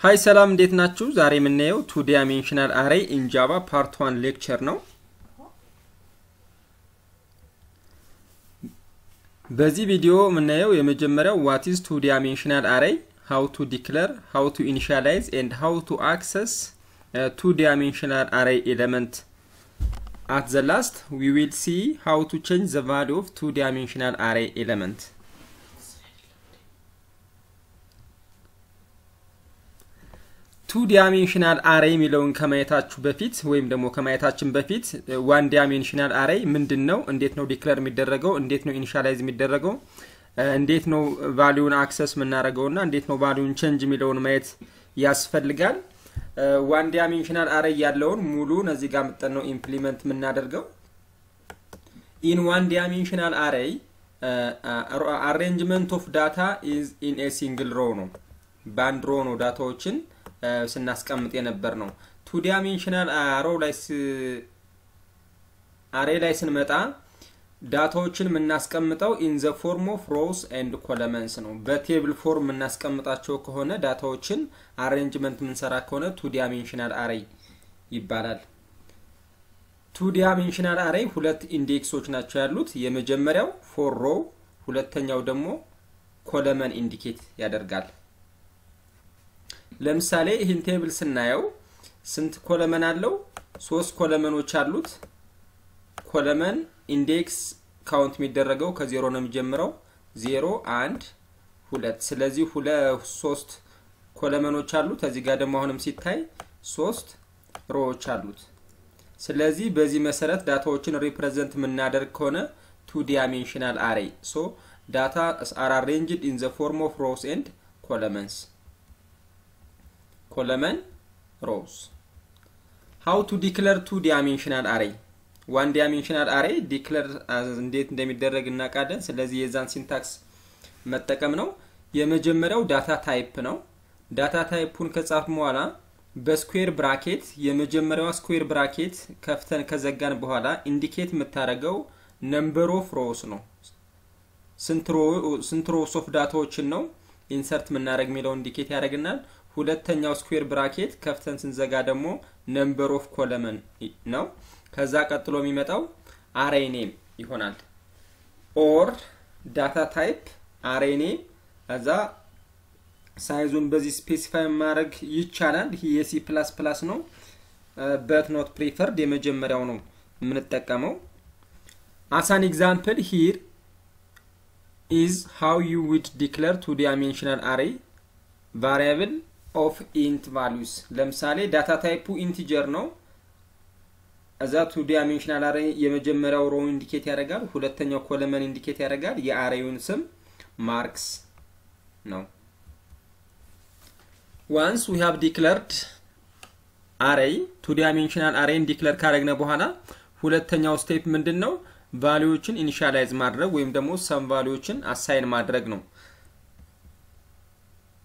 Hi ሰላም እንዴት ናችሁ? ዛሬ የምናየው two dimensional array in Java part one lecture ነው። በዚህ ቪዲዮ የምናየው የመጀመሪያው what is two dimensional array, how to declare, how to initialize and how to access two dimensional array element at the last we will see how to change the value of two dimensional array element two dimensional array የሚለውን ከማየታችሁ በፊት ወይም ደግሞ ከማየታችን በፊት one dimensional array ምንድን ነው? እንዴት ነው declare የሚደረገው? እንዴት ነው initialize የሚደረገው? እንዴት ነው value ን access የምናደርገው እና እንዴት ነው value ን change የሚለውን ማየት ያስፈልጋል። one dimensional array ያለውን ሙሉን እዚህ ጋር መጠን ነው implement የምናደርገው። In one dimensional array arrangement of data is in a single row ነው። በአንድ row ነው data ዎችን ስናስቀምጥ የነበር ነው። two dimensional array ላይ array ላይ ስንመጣ data ዎችን የምናስቀምጠው in the form of rows and columns ነው። በ table form የምናስቀምጣቸው ከሆነ data ዎችን arrangement የምንሰራ ከሆነ two dimensional array ይባላል። two dimensional array ሁለት index ኦች ናቸው ያሉት። የመጀመሪያው for row፣ ሁለተኛው ደግሞ column indicate ያደርጋል። ለምሳሌ ይህን table ስናየው ስንት column አለው? ሶስት column ኦች አሉት። column index count የሚደረገው ከዜሮ ነው የሚጀምረው። ዜሮ፣ አንድ፣ ሁለት። ስለዚህ ሁለ ሶስት column ኦች አሉት። እዚህ ጋር ደግሞ አሁንም ሲታይ ሶስት row ዎች አሉት። ስለዚህ በዚህ መሰረት data ዎችን represent የምናደርግ ከሆነ two dimensional array so data are arranged in the form of rows and columns column rows how to declare two dimensional array one dimensional array declare እንዴት እንደሚደረግ እናውቃለን። ስለዚህ የዛን syntax መጠቀም ነው። የመጀመሪያው data type ነው። data type ኡን ከጻፍን በኋላ በ square bracket የመጀመሪያዋ square bracket ከፍተን ከዘጋን በኋላ indicate የምታደርገው number of rows ነው። ስንት rows of data ዎችን ነው insert የምናደርግ የሚለው indicate ያደርግናል። ሁለተኛው square bracket ከፍተን ስንዘጋ ደግሞ number of column ነው። ከዛ ቀጥሎ የሚመጣው array name ይሆናል። or data type array name ከዛ size ኡን በዚህ specify ማድረግ ይቻላል። ይህ የ C plus plus ነው። But not preferred የመጀመሪያው ነው የምንጠቀመው። as an example here is how you would declare two dimensional array variable of int values ለምሳሌ data type ኡ integer ነው። ከዛ two dimensional array የመጀመሪያው row indicate ያደርጋል፣ ሁለተኛው column indicate ያደርጋል። የ array ኡን ስም marks ነው። Once we have declared array two dimensional array ን declare ካደረግን በኋላ ሁለተኛው step ምንድን ነው? value ዎችን initialize ማድረግ ወይም ደግሞ some value ዎችን assign ማድረግ ነው።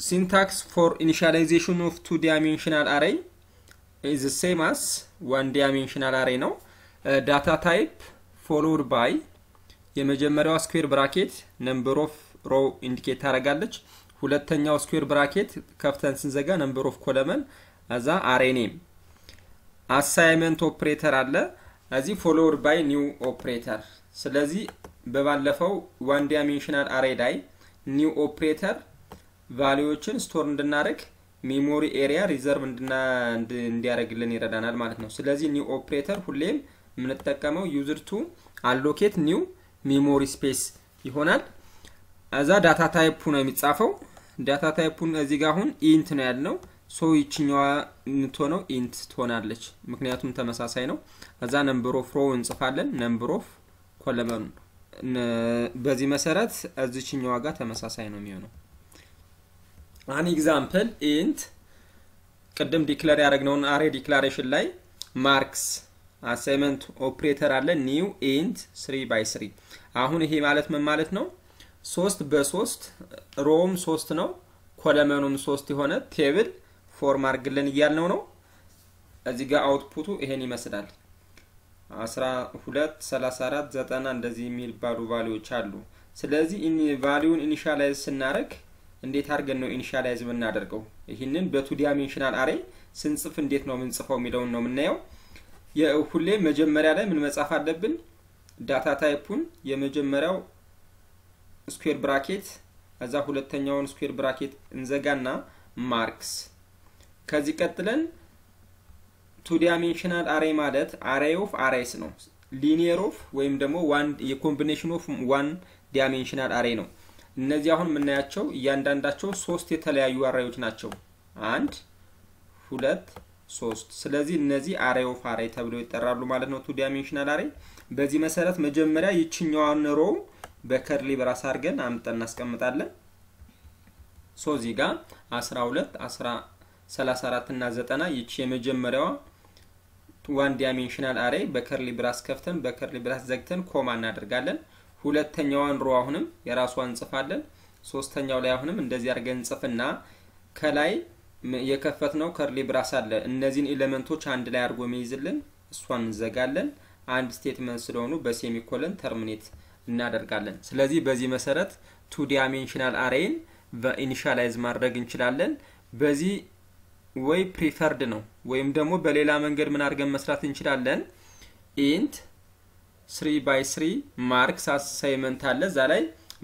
syntax for initialization of two dimensional array is same as one dimensional array ነው። data type followed by የመጀመሪያዋ square bracket number of row indicate ታደርጋለች። ሁለተኛው square bracket ከፍተን ስንዘጋ number of column ከዛ array name። assignment operator አለ እዚህ followed by new operator። ስለዚህ በባለፈው one dimensional array ላይ new operator value ዎችን store እንድናደርግ memory area reserve እንዲያደርግልን ይረዳናል ማለት ነው። ስለዚህ new operator ሁሌም የምንጠቀመው used to allocate new memory space ይሆናል። ከዛ data type ኡ ነው የሚጻፈው። data type ኡን እዚህ ጋር አሁን int ነው ያልነው። so ይችኛዋ የምትሆነው int ትሆናለች፣ ምክንያቱም ተመሳሳይ ነው። ከዛ number of row እንጽፋለን፣ number of column ኡ። በዚህ መሰረት እዚችኛዋ ጋር ተመሳሳይ ነው የሚሆነው። An example int ቅድም declare ያደረግነውን array declaration ላይ marks assignment operator አለ new int three by three። አሁን ይሄ ማለት ምን ማለት ነው? ሶስት በሶስት row ም ሶስት ነው column ኡም ሶስት የሆነ table form አድርግልን እያልነው ነው። እዚህ ጋር output ኡ ይሄን ይመስላል። አስራ ሁለት ሰላሳ አራት ዘጠና እንደዚህ የሚባሉ value ዎች አሉ። ስለዚህ value ውን initialize ስናደርግ እንዴት አድርገን ነው initialize የምናደርገው? ይህንን በ two dimensional array ስንጽፍ እንዴት ነው የምንጽፈው የሚለውን ነው የምናየው። ሁሌ መጀመሪያ ላይ ምን መጻፍ አለብን? data type ኡን የመጀመሪያው square bracket ከዛ ሁለተኛውን square bracket እንዘጋና marks ከዚህ ቀጥለን two dimensional array ማለት array of arrays ነው። linear of ወይም ደግሞ የ combination of one dimensional array ነው። እነዚህ አሁን የምናያቸው እያንዳንዳቸው ሶስት የተለያዩ array ዎች ናቸው። አንድ ሁለት ሶስት። ስለዚህ እነዚህ array of array ተብለው ይጠራሉ ማለት ነው። two dimensional array። በዚህ መሰረት መጀመሪያ ይችኛዋን row በ curly brace አድርገን አምጠን እናስቀምጣለን። so እዚህ ጋር 12 34 እና 90 ይቺ የመጀመሪያዋ one dimensional array በ curly brace ከፍተን በ curly brace ዘግተን comma እናደርጋለን። ሁለተኛዋን row አሁንም የራሷን እንጽፋለን። ሶስተኛው ላይ አሁንም እንደዚህ አድርገን እንጽፍና ከላይ የከፈትነው curly brace አለ። እነዚህን element ኦች አንድ ላይ አድርጎ የሚይዝልን እሷን እንዘጋለን። አንድ statement ስለሆኑ በ semicolon terminate እናደርጋለን። ስለዚህ በዚህ መሰረት two dimensional array ን በ initialize ማድረግ እንችላለን። በዚህ way preferred ነው ወይም ደግሞ በሌላ መንገድ ምን አድርገን መስራት እንችላለን። int three by three marks assignment አለ። እዛ ላይ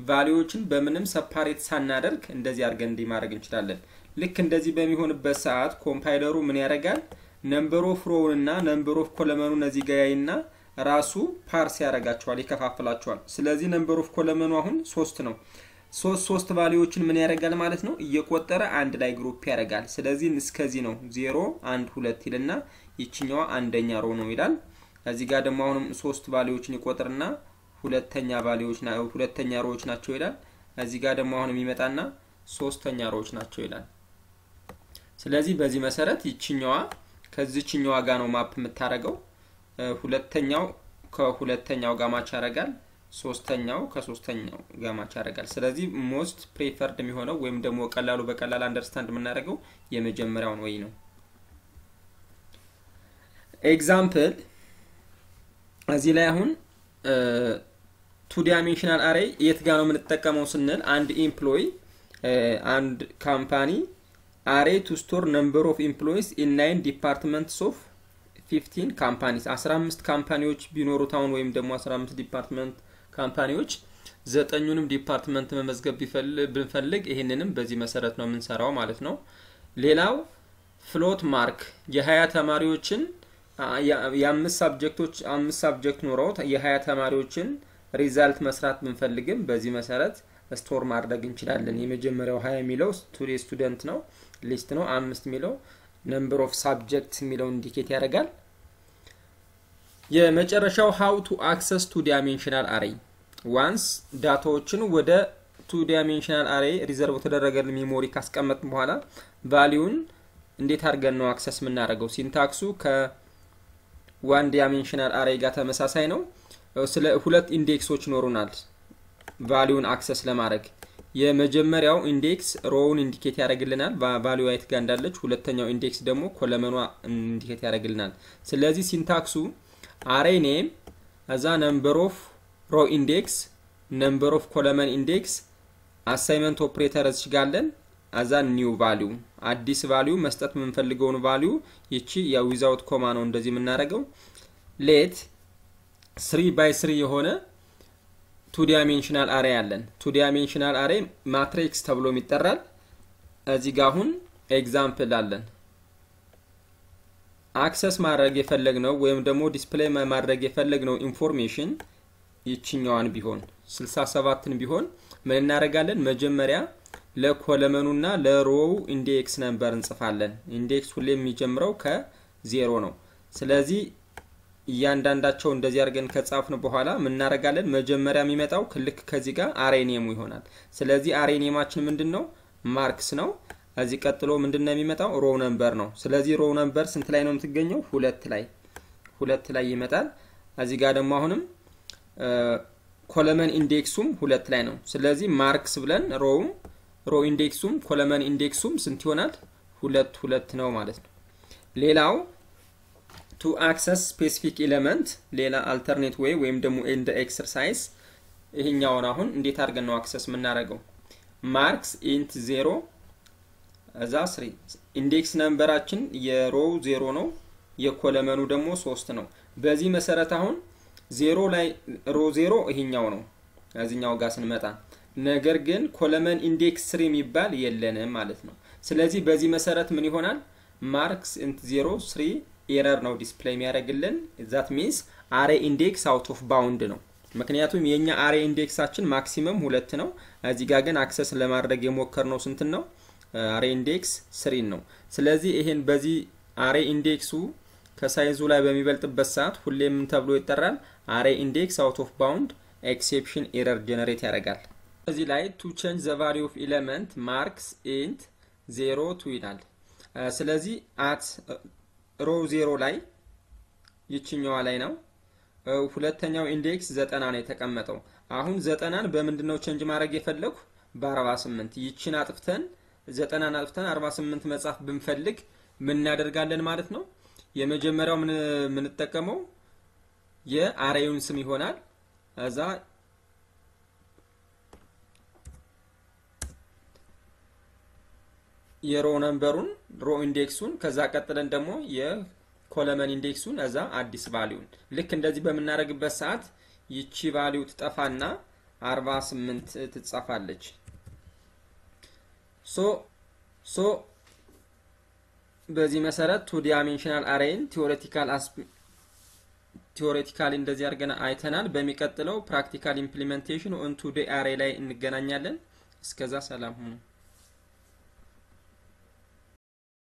value ዎችን በምንም separate ሳናደርግ እንደዚህ አድርገን እንዲህ ማድረግ እንችላለን። ልክ እንደዚህ በሚሆንበት ሰዓት compiler ኡ ምን ያደርጋል? number of row ን እና number of column ኡን እዚህ ጋ ያይና ራሱ parse ያደርጋቸዋል፣ ይከፋፍላቸዋል። ስለዚህ number of column ኡ አሁን ሶስት ነው። ሶስት ሶስት value ዎችን ምን ያደርጋል ማለት ነው እየቆጠረ አንድ ላይ group ያደርጋል። ስለዚህ እስከዚህ ነው ዜሮ አንድ ሁለት ይልና ይችኛዋ አንደኛ row ነው ይላል። እዚህ ጋር ደግሞ አሁንም ሶስት value ዎችን ይቆጥርና ሁለተኛ value ዎች ሁለተኛ row ዎች ናቸው ይላል። እዚህ ጋር ደግሞ አሁንም ይመጣና ሶስተኛ row ዎች ናቸው ይላል። ስለዚህ በዚህ መሰረት ይችኛዋ ከዚችኛዋ ጋር ነው map የምታደርገው። ሁለተኛው ከሁለተኛው ጋር match ያደርጋል። ሶስተኛው ከሶስተኛው ጋር match ያደርጋል። ስለዚህ most preferred የሚሆነው ወይም ደግሞ ቀላሉ በቀላል understand የምናደርገው የመጀመሪያውን way ነው። example እዚህ ላይ አሁን two dimensional array የት ጋር ነው የምንጠቀመው ስንል አንድ employee አንድ company array to store number of employees in nine departments of fifteen companies 15 company ዎች ቢኖሩት አሁን ወይም ደግሞ 15 department company ዎች ዘጠኙንም department መመዝገብ ብንፈልግ ይህንንም በዚህ መሰረት ነው የምንሰራው ማለት ነው። ሌላው float mark የሀያ ተማሪዎችን የአምስት subject ኦች አምስት subject ኖረውት የሀያ ተማሪዎችን result መስራት ብንፈልግም በዚህ መሰረት store ማድረግ እንችላለን። የመጀመሪያው ሀያ የሚለው student ነው list ነው። አምስት የሚለው number of subject የሚለው indicate ያደርጋል። የመጨረሻው how to access two dimensional array once data ዎችን ወደ two dimensional array reserve ተደረገ memory ካስቀመጥ በኋላ value ን እንዴት አድርገን ነው access የምናደርገው? syntax ኡ ከ one dimensional array ጋር ተመሳሳይ ነው። ስለ ሁለት index ኦች ይኖሩናል value ን access ለማድረግ የመጀመሪያው index row ን indicate ያደርግልናል value የት ጋር እንዳለች። ሁለተኛው index ደግሞ column ኗ indicate ያደርግልናል። ስለዚህ syntax ኡ array name እዛ number of row index number of column index assignment operator እችጋለን እዛ new value አዲስ value መስጠት የምንፈልገውን value ይቺ ያው without comma ነው እንደዚህ የምናደርገው let three by three የሆነ two dimensional array አለን። two dimensional array matrix ተብሎ ይጠራል። እዚህ ጋር አሁን example አለን። access ማድረግ የፈለግነው ወይም ደግሞ display ማድረግ የፈለግነው information ይችኛዋን ቢሆን 67ን ቢሆን ምን እናደርጋለን? መጀመሪያ ለ column ኡና ለ row index number እንጽፋለን። index ሁሌ የሚጀምረው ከዜሮ ነው። ስለዚህ እያንዳንዳቸው እንደዚህ አድርገን ከጻፍን በኋላ ምናደርጋለን? መጀመሪያ የሚመጣው ልክ ከዚህ ጋር array name ኡ ይሆናል። ስለዚህ array name ኣችን ምንድን ነው? marks ነው። እዚህ ቀጥሎ ምንድን ነው የሚመጣው? row number ነው። ስለዚህ row number ስንት ላይ ነው የምትገኘው? ሁለት ላይ ሁለት ላይ ይመጣል። እዚህ ጋር ደግሞ አሁንም column index ኡም ሁለት ላይ ነው። ስለዚህ marks ብለን row ም row index ኡም column index ኡም ስንት ይሆናል? ሁለት ሁለት ነው ማለት ነው። ሌላው to access specific element ሌላ alternate way ወይም ደግሞ and exercise ይሄኛውን አሁን እንዴት አድርገን ነው access የምናደርገው? marks int zero እዛ three index number ኣችን የ row ዜሮ ነው የ column ኡ ደግሞ ሶስት ነው በዚህ መሰረት አሁን ዜሮ ላይ row zero ይሄኛው ነው እዚኛው ጋር ስንመጣ ነገር ግን column index three የሚባል የለንም ማለት ነው። ስለዚህ በዚህ መሰረት ምን ይሆናል? marks int zero three error ነው display የሚያደርግልን። that means array index out of bound ነው። ምክንያቱም የኛ array index ኣችን maximum ሁለት ነው። እዚህ ጋር ግን access ለማድረግ የሞከርነው ስንትን ነው? አሬ ኢንዴክስ ስሪን ነው። ስለዚህ ይሄን በዚህ array index ኡ ከ size ኡ ላይ በሚበልጥበት ሰዓት ምን ተብሎ ይጠራል? array index out of bound exception error generate ያደርጋል እዚህ ላይ to change the value of element marks int zero two ይላል። ስለዚህ at row zero ላይ ይችኛዋ ላይ ነው። ሁለተኛው index ዘጠና ነው የተቀመጠው። አሁን ዘጠናን በምንድን ነው change ማድረግ የፈለጉ በ48 ይችን አጥፍተን ዘጠናን አጥፍተን 48 መጻፍ ብንፈልግ ምን እናደርጋለን ማለት ነው? የመጀመሪያው የምንጠቀመው የ array ውን ስም ይሆናል። እዛ የ row number ኡን row index ኡን ከዛ ቀጥለን ደግሞ የ column index ኡን እዛ አዲስ value ን። ልክ እንደዚህ በምናደርግበት ሰዓት ይቺ value ትጠፋና 48 ትጻፋለች። so so በዚህ መሰረት two dimensional array ን theoretical theoretically እንደዚህ አድርገን አይተናል። በሚቀጥለው practical implementation on two D array ላይ እንገናኛለን። እስከዛ ሰላም ሁኑ